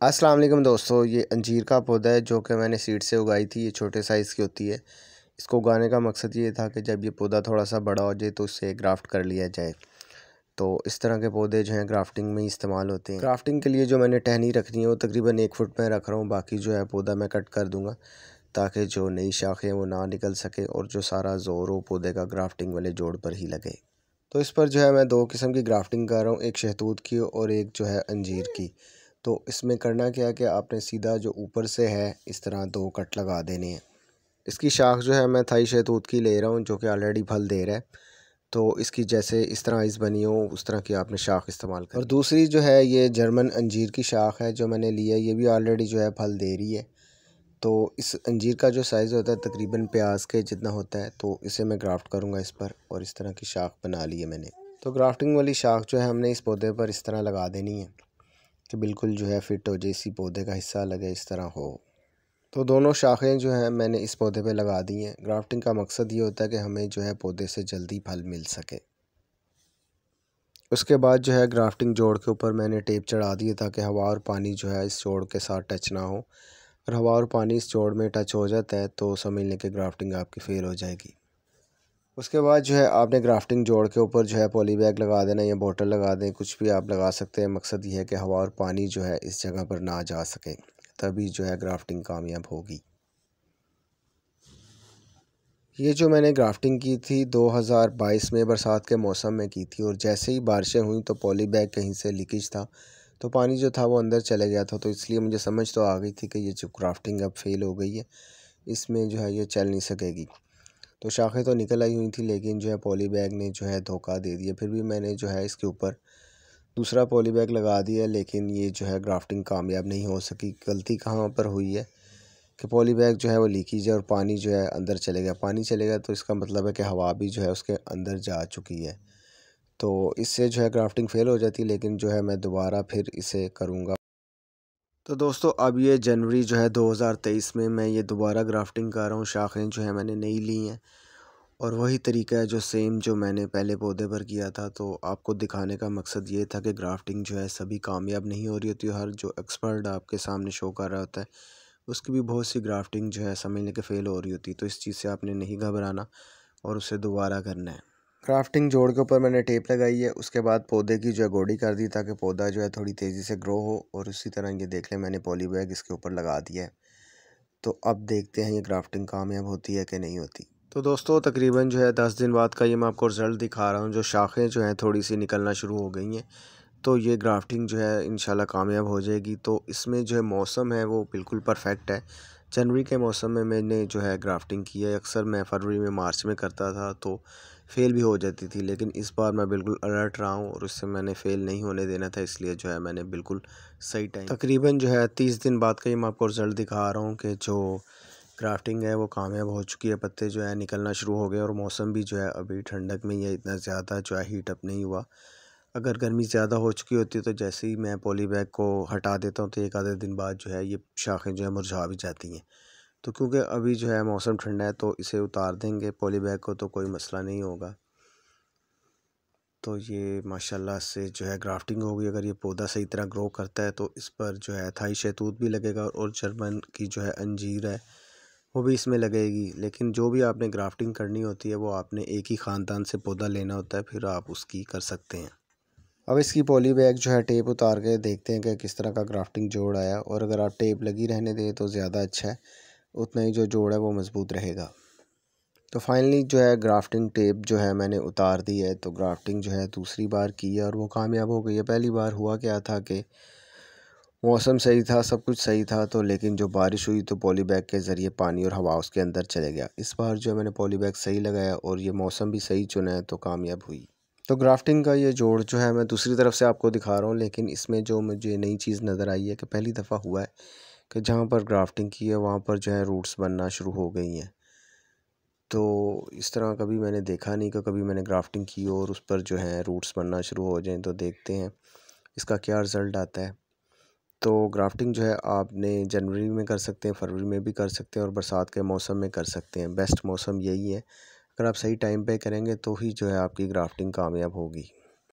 अस्सलाम वालेकुम दोस्तों, ये अंजीर का पौधा है जो कि मैंने सीड से उगाई थी, ये छोटे साइज़ की होती है। इसको उगाने का मकसद ये था कि जब ये पौधा थोड़ा सा बड़ा हो जाए तो उससे ग्राफ्ट कर लिया जाए। तो इस तरह के पौधे जो हैं ग्राफ्टिंग में इस्तेमाल होते हैं। ग्राफ्टिंग के लिए जो मैंने टहनी रखनी है वो तकरीबन एक फुट में रख रहा हूँ, बाकी जो है पौधा मैं कट कर दूँगा, ताकि जो नई शाखें वो ना निकल सके और जो सारा ज़ोर हो पौधे का ग्राफ्टिंग वाले जोड़ पर ही लगे। तो इस पर जो है मैं दो किस्म की ग्राफ्टिंग कर रहा हूँ, एक शहतूत की और एक जो है अंजीर की। तो इसमें करना क्या कि आपने सीधा जो ऊपर से है, इस तरह दो कट लगा देने हैं। इसकी शाख जो है, मैं थाई शहतूत की ले रहा हूँ, जो कि ऑलरेडी फल दे रहा है। तो इसकी जैसे इस तरह इस बनी हो, उस तरह की आपने शाख इस्तेमाल कर। और दूसरी जो है, ये जर्मन अंजीर की शाख है, जो मैंने लिया है, ये भी ऑलरेडी जो है फल दे रही है। तो इस अंजीर का जो साइज़ होता है, तकरीबन प्याज के जितना होता है तो इसे मैं ग्राफ्ट करूँगा इस पर, और इस तरह की शाख बना ली है मैंने। तो ग्राफ्टिंग वाली शाख जो है, हमने इस पौधे पर इस तरह लगा देनी है। कि बिल्कुल जो है फिट हो, जैसी पौधे का हिस्सा लगे इस तरह हो। तो दोनों शाखें जो हैं मैंने इस पौधे पे लगा दी हैं। ग्राफ्टिंग का मकसद ये होता है कि हमें जो है पौधे से जल्दी फल मिल सके। उसके बाद जो है ग्राफ्टिंग जोड़ के ऊपर मैंने टेप चढ़ा दिए ताकि हवा और पानी जो है इस जोड़ के साथ टच ना हो। और हवा और पानी इस जोड़ में टच हो जाता है तो समझ लें कि ग्राफ्टिंग आपकी फेल हो जाएगी। उसके बाद जो है आपने ग्राफ्टिंग जोड़ के ऊपर जो है पॉली बैग लगा देना, या बोतल लगा दें, कुछ भी आप लगा सकते हैं। मकसद ये है कि हवा और पानी जो है इस जगह पर ना जा सके, तभी जो है ग्राफ्टिंग कामयाब होगी। ये जो मैंने ग्राफ्टिंग की थी 2022 में, बरसात के मौसम में की थी, और जैसे ही बारिशें हुई तो पॉली बैग कहीं से लीकेज था तो पानी जो था वो अंदर चले गया था। तो इसलिए मुझे समझ तो आ गई थी कि ये जो ग्राफ्टिंग अब फेल हो गई है, इसमें जो है ये चल नहीं सकेगी। तो शाखें तो निकल आई हुई थी, लेकिन जो है पॉली बैग ने जो है धोखा दे दिया। फिर भी मैंने जो है इसके ऊपर दूसरा पॉली बैग लगा दिया, लेकिन ये जो है ग्राफ्टिंग कामयाब नहीं हो सकी। गलती कहाँ पर हुई है कि पॉली बैग जो है वो लीकेज है और पानी जो है अंदर चले गया। पानी चले गया तो इसका मतलब है कि हवा भी जो है उसके अंदर जा चुकी है। तो इससे जो है ग्राफ्टिंग फ़ेल हो जाती है लेकिन जो है मैं दोबारा फिर इसे करूँगा। तो दोस्तों, अब ये जनवरी जो है 2023 में मैं ये दोबारा ग्राफ्टिंग कर रहा हूँ। शाखें जो है मैंने नई ली हैं और वही तरीका है जो सेम जो मैंने पहले पौधे पर किया था। तो आपको दिखाने का मकसद ये था कि ग्राफ्टिंग जो है सभी कामयाब नहीं हो रही होती हर जो एक्सपर्ट आपके सामने शो कर रहा होता है, उसकी भी बहुत सी ग्राफ्टिंग जो है समझने के फ़ेल हो रही होती। तो इस चीज़ से आपने नहीं घबराना और उसे दोबारा करना है। क्राफ्टिंग जोड़ के ऊपर मैंने टेप लगाई है, उसके बाद पौधे की जो है गोडी कर दी ताकि पौधा जो है थोड़ी तेज़ी से ग्रो हो और उसी तरह ये देख लें मैंने पॉली बैग इसके ऊपर लगा दिया है। तो अब देखते हैं ये ग्राफ्टिंग कामयाब होती है कि नहीं होती। तो दोस्तों, तकरीबन जो है दस दिन बाद का ये मैं आपको रिज़ल्ट दिखा रहा हूँ, जो शाखें जो हैं थोड़ी सी निकलना शुरू हो गई हैं। तो ये ग्राफ्टिंग जो है इन कामयाब हो जाएगी। तो इसमें जो है मौसम है वो बिल्कुल परफेक्ट है। जनवरी के मौसम में मैंने जो है ग्राफ्टिंग की है। अक्सर मैं फरवरी में मार्च में करता था तो फ़ेल भी हो जाती थी, लेकिन इस बार मैं बिल्कुल अलर्ट रहा हूँ और उससे मैंने फ़ेल नहीं होने देना था, इसलिए जो है मैंने बिल्कुल सही टाइम तकरीबन जो है तीस दिन बाद का ही मैं आपको रिज़ल्ट दिखा रहा हूँ कि जो क्राफ्टिंग है वो कामयाब हो चुकी है, पत्ते जो है निकलना शुरू हो गए और मौसम भी जो है अभी ठंडक में ही इतना ज़्यादा जो है हीटअप नहीं हुआ। अगर गर्मी ज़्यादा हो चुकी होती है तो जैसे ही मैं पॉली बैग को हटा देता हूँ तो एक आधे दिन बाद जो है ये शाखें जो है मुरझा भी जाती हैं। तो क्योंकि अभी जो है मौसम ठंडा है तो इसे उतार देंगे पॉली बैग को तो कोई मसला नहीं होगा। तो ये माशाल्लाह से जो है ग्राफ्टिंग होगी, अगर ये पौधा सही तरह ग्रो करता है तो इस पर जो है थाई शैतूत भी लगेगा और जर्मन की जो है अंजीर है, वो भी इसमें लगेगी। लेकिन जो भी आपने ग्राफ्टिंग करनी होती है, वो आपने एक ही ख़ानदान से पौधा लेना होता है, फिर आप उसकी कर सकते हैं। अब इसकी पॉली बैग जो है टेप उतार के देखते हैं कि किस तरह का ग्राफ्टिंग जोड़ आया और अगर आप टेप लगी रहने दें तो ज़्यादा अच्छा है, उतना ही जो जोड़ है वो मज़बूत रहेगा। तो फाइनली जो है ग्राफ्टिंग टेप जो है मैंने उतार दी है तो ग्राफ्टिंग जो है दूसरी बार की है और वो कामयाब हो गई है। पहली बार हुआ क्या था कि मौसम सही था, सब कुछ सही था तो लेकिन जो बारिश हुई तो पॉली बैग के ज़रिए पानी और हवा उसके अंदर चले गया। इस बार जो है मैंने पॉली बैग सही लगाया और ये मौसम भी सही चुना है तो कामयाब हुई। तो ग्राफ्टिंग का ये जोड़ जो है, मैं दूसरी तरफ़ से आपको दिखा रहा हूँ, लेकिन इसमें जो मुझे नई चीज़ नज़र आई है कि पहली दफ़ा हुआ है कि जहाँ पर ग्राफ्टिंग की है, वहाँ पर जो है रूट्स बनना शुरू हो गई हैं। तो इस तरह कभी मैंने देखा नहीं कि कभी मैंने ग्राफ्टिंग की और उस पर जो है रूट्स बनना शुरू हो जाएँ तो देखते हैं इसका क्या रिज़ल्ट आता है। तो ग्राफ्टिंग जो है, आपने जनवरी में कर सकते हैं, फरवरी में भी कर सकते हैं और बरसात के मौसम में कर सकते हैं। बेस्ट मौसम यही है अगर आप सही टाइम पे करेंगे तो ही जो है आपकी ग्राफ्टिंग कामयाब होगी।